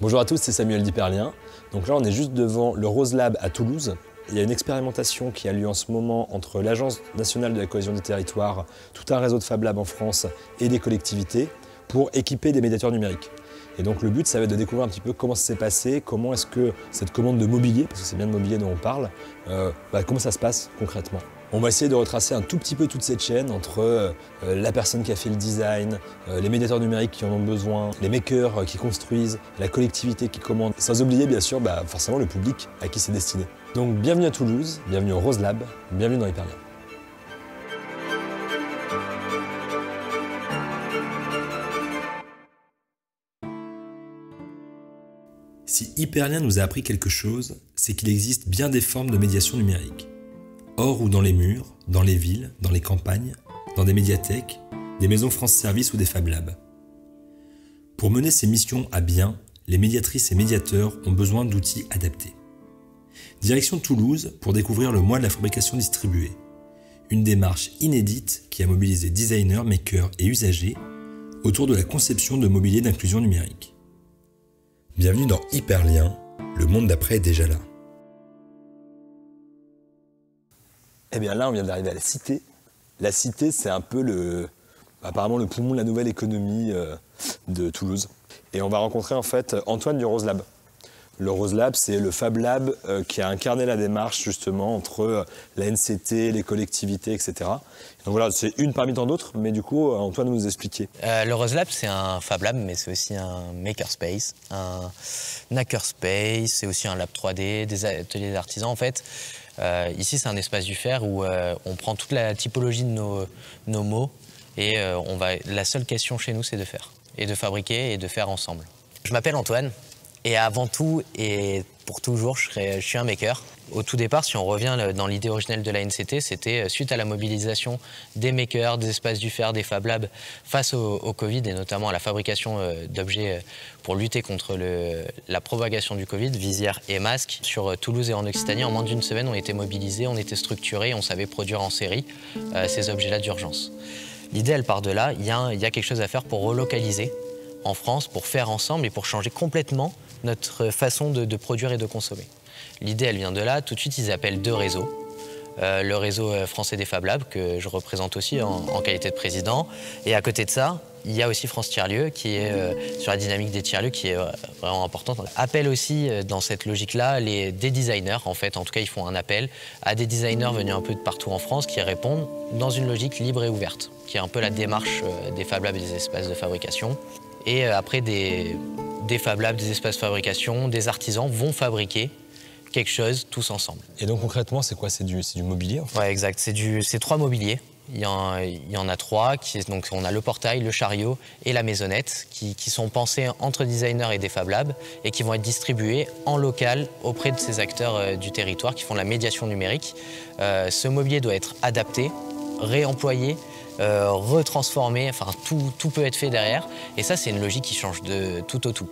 Bonjour à tous, c'est Samuel Diperlien. Donc là, on est juste devant le Rose Lab à Toulouse. Il y a une expérimentation qui a lieu en ce moment entre l'Agence nationale de la cohésion des territoires, tout un réseau de Fab Labs en France et des collectivités pour équiper des médiateurs numériques. Et donc le but, ça va être de découvrir un petit peu comment ça s'est passé, comment est-ce que cette commande de mobilier, parce que c'est bien de mobilier dont on parle, euh, bah, comment ça se passe concrètement. On va essayer de retracer un tout petit peu toute cette chaîne entre euh, la personne qui a fait le design, euh, les médiateurs numériques qui en ont besoin, les makers euh, qui construisent, la collectivité qui commande, sans oublier bien sûr bah, forcément le public à qui c'est destiné. Donc bienvenue à Toulouse, bienvenue au Rose Lab, bienvenue dans Hyperlien. Si Hyperlien nous a appris quelque chose, c'est qu'il existe bien des formes de médiation numérique. Hors ou dans les murs, dans les villes, dans les campagnes, dans des médiathèques, des maisons France Service ou des Fab Labs. Pour mener ces missions à bien, les médiatrices et médiateurs ont besoin d'outils adaptés. Direction Toulouse pour découvrir le mois de la fabrication distribuée. Une démarche inédite qui a mobilisé designers, makers et usagers autour de la conception de mobilier d'inclusion numérique. Bienvenue dans Hyperlien, le monde d'après est déjà là. Eh bien là, on vient d'arriver à la Cité. La Cité, c'est un peu le, apparemment le poumon de la nouvelle économie euh, de Toulouse. Et on va rencontrer en fait Antoine du Rose Lab. Le Rose Lab, c'est le Fab Lab euh, qui a incarné la démarche justement entre euh, la NCT, les collectivités, etc. Donc voilà, c'est une parmi tant d'autres, mais du coup, Antoine nous expliquer. le Rose Lab, c'est un Fab Lab, mais c'est aussi un makerspace, un hackerspace, c'est aussi un lab 3D, des ateliers d'artisans. En fait, euh, ici, c'est un espace du fer où euh, on prend toute la typologie de nos, mots et euh, on va, la seule question chez nous, c'est de faire et de fabriquer et de faire ensemble. Je m'appelle Antoine et avant tout et pour toujours, je, suis un maker. Au tout départ, si on revient dans l'idée originelle de la NCT, c'était suite à la mobilisation des makers, des espaces du fer, des Fab Labs face au, Covid et notamment à la fabrication d'objets pour lutter contre la propagation du Covid, visière et masques. Sur Toulouse et en Occitanie, en moins d'une semaine, on était mobilisés, on était structurés, on savait produire en série ces objets-là d'urgence. L'idée, elle part de là. Il y a quelque chose à faire pour relocaliser en France, pour faire ensemble et pour changer complètement notre façon de, produire et de consommer. L'idée, elle vient de là. Tout de suite, ils appellent deux réseaux. Euh, le réseau euh, français des Fab Labs, que je représente aussi en, qualité de président. Et à côté de ça, il y a aussi France Tiers-Lieu, qui est euh, sur la dynamique des tiers-lieux, qui est vraiment importante. Appelle aussi, dans cette logique-là, des designers, en fait. En tout cas, ils font un appel à des designers venus un peu de partout en France qui répondent dans une logique libre et ouverte, qui est un peu la démarche des Fab Labs et des espaces de fabrication. Et après, des, des Fab Labs, des espaces de fabrication, des artisans vont fabriquer quelque chose tous ensemble. Et donc concrètement, c'est quoi? C'est du, du, mobilier en fait? Ouais, exact. C'est trois mobiliers. Il y, en, il y, en, a trois. Qui, donc on a le portail, le chariot et la maisonnette qui, qui, sont pensés entre designers et des Fab Labs et qui vont être distribués en local auprès de ces acteurs euh, du territoire qui font la médiation numérique. Euh, ce mobilier doit être adapté, réemployé, euh, retransformé, enfin tout, tout, peut être fait derrière. Et ça, c'est une logique qui change de tout au tout.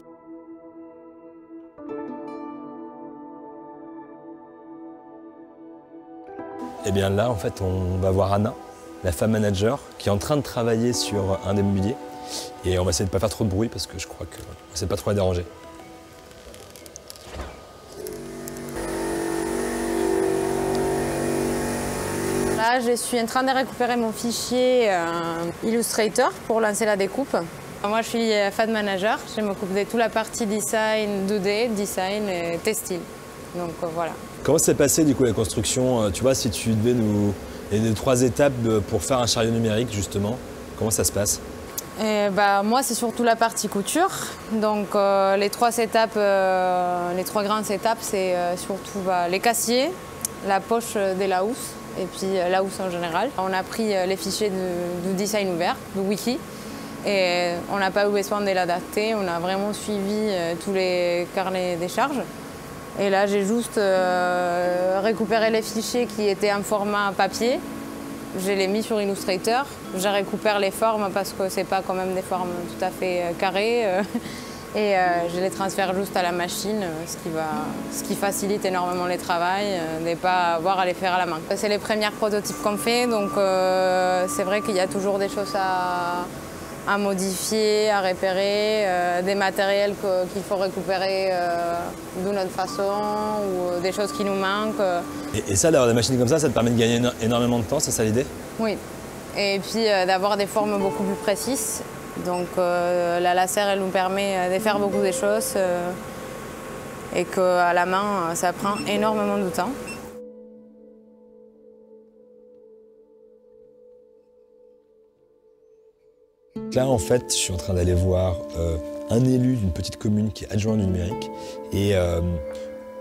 Et eh bien là, en fait, on va voir Anna, la femme manager, qui est en train de travailler sur un des mobiliers. Et on va essayer de ne pas faire trop de bruit parce que je crois que c'est pas trop à déranger. Là, je suis en train de récupérer mon fichier euh, Illustrator pour lancer la découpe. Moi, je suis fan manager. Je m'occupe de toute la partie design 2D, design et textile. Donc euh, voilà. Comment s'est passé du coup la construction euh, Tu vois, si tu devais nous. Il y a trois étapes pour faire un chariot numérique justement. Comment ça se passe? Bah, moi, c'est surtout la partie couture. Donc, euh, les trois étapes, les trois grandes étapes, c'est surtout bah, les cassiers, la poche des laousses et puis la housse en général. On a pris les fichiers du design ouvert, du wiki, et on n'a pas eu besoin de l'adapter. On a vraiment suivi tous les carnets des charges. Et là, j'ai juste euh, récupéré les fichiers qui étaient en format papier. Je les mis sur Illustrator. Je récupère les formes parce que ce n'est pas quand même des formes tout à fait euh, carrées. Euh, et je les transfère juste à la machine, ce qui, va, ce qui facilite énormément les travails, de ne pas avoir à les faire à la main. C'est les premiers prototypes qu'on fait, donc c'est vrai qu'il y a toujours des choses à, à modifier, à repérer, euh, des matériels qu'il faut récupérer d'une autre façon ou des choses qui nous manquent. Et, ça, d'avoir des machines comme ça, ça te permet de gagner énormément de temps, c'est ça l'idée? Oui. Et puis d'avoir des formes beaucoup plus précises. Donc la laser, elle nous permet de faire beaucoup de choses et qu'à la main, ça prend énormément de temps. Là, en fait, je suis en train d'aller voir euh, un élu d'une petite commune qui est adjoint du numérique et euh,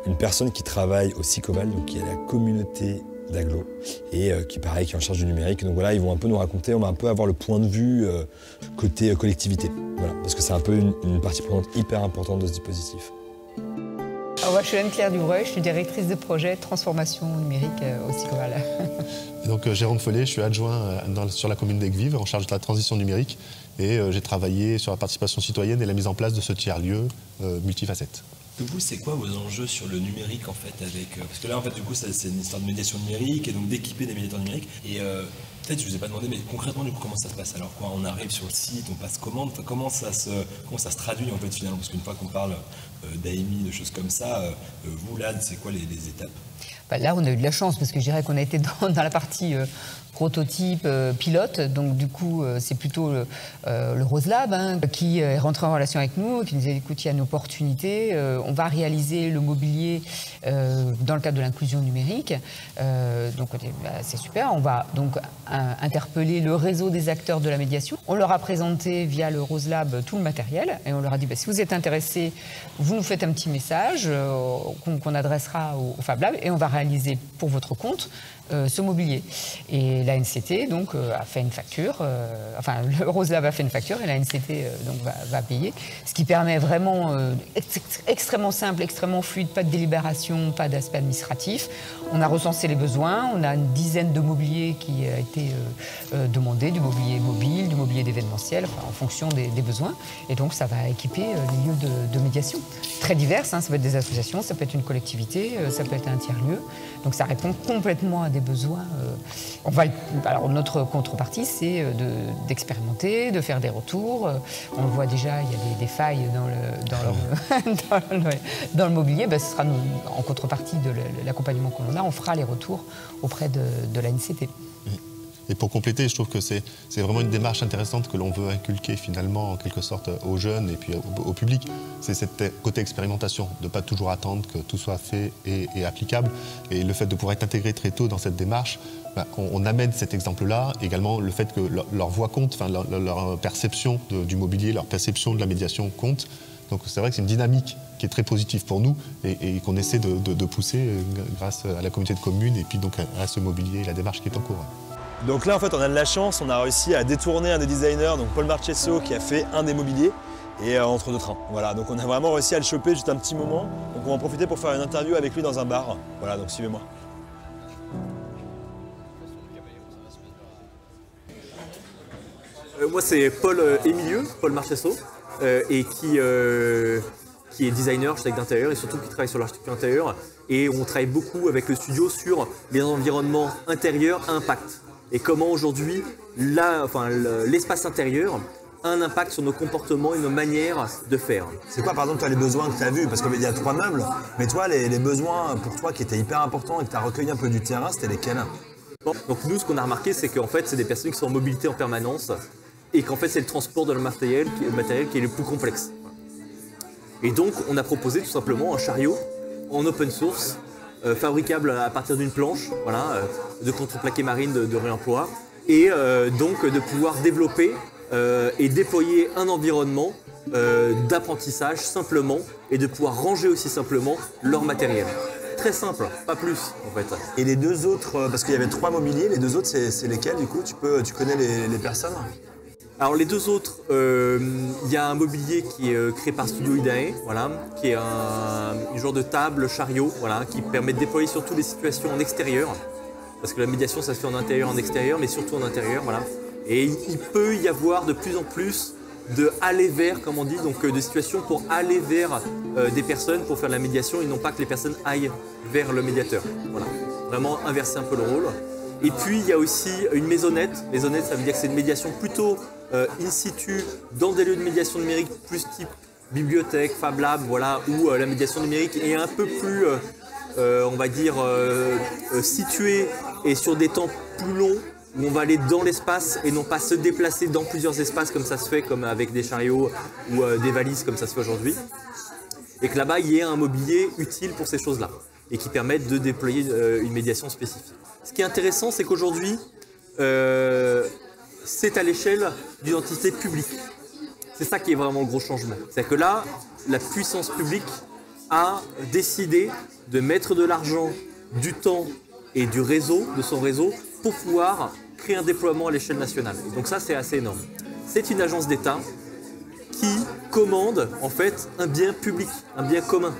une personne qui travaille au SICOVAL, donc qui est la communauté d'Aglo, et euh, qui, pareil, qui est en charge du numérique. Donc voilà, ils vont un peu nous raconter, on va un peu avoir le point de vue côté collectivité, voilà, parce que c'est un peu une, partie prenante hyper importante de ce dispositif. Alors moi, je suis Anne-Claire Dubreuil, je suis directrice de projet transformation numérique au SICOVAL. donc Jérôme Follet, je suis adjoint sur la commune d'Aiguevive en charge de la transition numérique. Et euh, j'ai travaillé sur la participation citoyenne et la mise en place de ce tiers-lieu euh, multifacette. Du coup, c'est quoi vos enjeux sur le numérique en fait avec euh, parce que là en fait du coup c'est une histoire de médiation numérique et donc d'équiper des médiateurs numériques. Et peut-être je vous ai pas demandé mais concrètement du coup comment ça se passe? Alors quoi on arrive sur le site on passe commande? Comment ça se comment ça se traduit en fait finalement? Parce qu'une fois qu'on parle d'AMI de choses comme ça vous là c'est quoi les, étapes? Bah, là, on a eu de la chance parce que je dirais qu'on a été dans, la partie prototype euh, pilote. Donc du coup, euh, c'est plutôt le, euh, Rose Lab hein, qui est rentré en relation avec nous, qui nous a dit écoute, il y a une opportunité, on va réaliser le mobilier dans le cadre de l'inclusion numérique. donc bah, c'est super, on va donc interpeller le réseau des acteurs de la médiation. On leur a présenté via le Rose Lab tout le matériel et on leur a dit bah, si vous êtes intéressés, vous nous faites un petit message qu'on adressera au, Fab Lab et on va réaliser pour votre compte ce mobilier. La NCT donc, euh, a fait une facture, euh, enfin le Roselab a fait une facture et la NCT donc, va, payer, ce qui permet vraiment extrêmement simple, extrêmement fluide, pas de délibération, pas d'aspect administratif. On a recensé les besoins, on a une dizaine de mobiliers qui a été demandé, du mobilier mobile, du mobilier d'événementiel, en fonction des, besoins. Et donc ça va équiper les lieux de, médiation. Très divers, hein, ça peut être des associations, ça peut être une collectivité, ça peut être un tiers-lieu. Donc ça répond complètement à des besoins. Euh, on va, alors notre contrepartie, c'est euh, d'expérimenter, de, faire des retours. Euh, on le voit déjà, il y a des, failles dans le, dans, le, mobilier. Ben, ce sera en contrepartie de l'accompagnement qu'on a, on fera les retours auprès de, de la NCT. Et pour compléter, je trouve que c'est vraiment une démarche intéressante que l'on veut inculquer finalement en quelque sorte aux jeunes et puis au, public. C'est cette côté expérimentation, de ne pas toujours attendre que tout soit fait et, applicable. Et le fait de pouvoir être intégré très tôt dans cette démarche, bah, on, amène cet exemple-là, également le fait que leur, voix compte, leur, perception du mobilier, leur perception de la médiation compte. Donc c'est vrai que c'est une dynamique qui est très positive pour nous et, qu'on essaie de, pousser euh, grâce à la communauté de communes et puis donc à, à ce mobilier et la démarche qui est en cours. Donc là, en fait, on a de la chance, on a réussi à détourner un des designers, donc Paul Marchesso, qui a fait un des mobiliers, et euh, entre deux trains. Voilà, donc on a vraiment réussi à le choper juste un petit moment. Donc on va en profiter pour faire une interview avec lui dans un bar. Voilà, donc suivez-moi. Euh, moi, c'est Paul euh, Émilieux, Paul Marchesso, et qui, qui est designer, architecte d'intérieur, et surtout qui travaille sur l'architecture intérieure. Et on travaille beaucoup avec le studio sur les environnements intérieurs impact et comment aujourd'hui l'espace intérieur a un impact sur nos comportements et nos manières de faire. C'est quoi par exemple toi les besoins que tu as vus? Parce qu'il y a trois meubles, mais toi les, besoins pour toi qui étaient hyper importants et que tu as recueilli un peu du terrain, c'était lesquels? Donc nous ce qu'on a remarqué c'est qu'en fait c'est des personnes qui sont en mobilité en permanence et qu'en fait c'est le transport de leur matériel, le matériel qui est le plus complexe. Et donc on a proposé tout simplement un chariot en open source euh, fabricable à partir d'une planche, voilà, euh, de contreplaqué marine de, réemploi, et euh, donc de pouvoir développer et déployer un environnement d'apprentissage simplement et de pouvoir ranger aussi simplement leur matériel. Très simple, pas plus en fait. Et les deux autres, parce qu'il y avait trois mobiliers, les deux autres c'est lesquels du coup? Tu, peux, tu connais les personnes? Alors les deux autres, euh, il y a un mobilier qui est euh, créé par Studio Idae, voilà, qui est un, genre de table chariot, voilà, qui permet de déployer surtout les situations en extérieur, parce que la médiation ça se fait en intérieur, en extérieur, mais surtout en intérieur, voilà. Et il, peut y avoir de plus en plus de aller vers, comme on dit, donc euh, de situations pour aller vers des personnes pour faire la médiation et non pas que les personnes aillent vers le médiateur. Voilà. Vraiment inverser un peu le rôle. Et puis il y a aussi une maisonnette. Maisonnette, ça veut dire que c'est une médiation plutôt euh, in situ, dans des lieux de médiation numérique, plus type bibliothèque, Fab Lab, voilà, où euh, la médiation numérique est un peu plus, euh, on va dire, située et sur des temps plus longs, où on va aller dans l'espace et non pas se déplacer dans plusieurs espaces comme ça se fait, comme avec des chariots ou des valises comme ça se fait aujourd'hui. Et que là-bas, il y ait un mobilier utile pour ces choses-là et qui permettent de déployer une médiation spécifique. Ce qui est intéressant, c'est qu'aujourd'hui, c'est à l'échelle d'une entité publique. C'est ça qui est vraiment le gros changement. C'est-à-dire que là, la puissance publique a décidé de mettre de l'argent, du temps et du réseau, de son réseau, pour pouvoir créer un déploiement à l'échelle nationale. donc ça, c'est assez énorme. C'est une agence d'État qui commande en fait un bien public, un bien commun,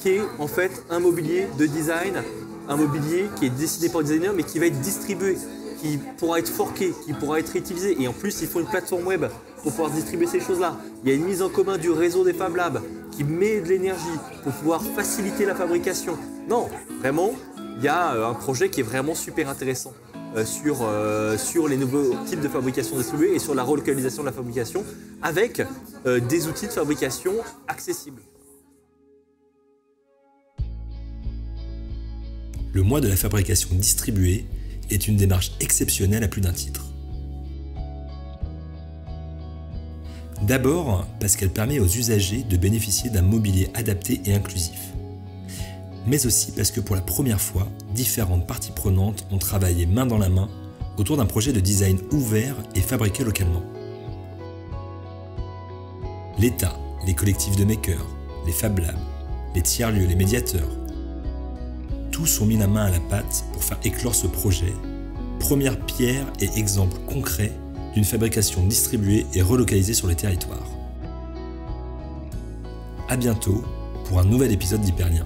qui est en fait un mobilier de design, un mobilier qui est décidé par le designer mais qui va être distribué qui pourra être forqué, qui pourra être utilisé. Et en plus, il faut une plateforme web pour pouvoir distribuer ces choses-là. Il y a une mise en commun du réseau des Fab Labs qui met de l'énergie pour pouvoir faciliter la fabrication. Non, vraiment, il y a euh, un projet qui est vraiment super intéressant euh, sur, euh, sur les nouveaux types de fabrication distribuée et sur la relocalisation de la fabrication avec des outils de fabrication accessibles. Le mois de la fabrication distribuée est une démarche exceptionnelle à plus d'un titre. D'abord parce qu'elle permet aux usagers de bénéficier d'un mobilier adapté et inclusif. Mais aussi parce que pour la première fois, différentes parties prenantes ont travaillé main dans la main autour d'un projet de design ouvert et fabriqué localement. L'État, les collectifs de makers, les Fab Labs, les tiers-lieux, les médiateurs, tous ont mis la main à la pâte pour faire éclore ce projet, première pierre et exemple concret d'une fabrication distribuée et relocalisée sur les territoires. A bientôt pour un nouvel épisode d'Hyperlien.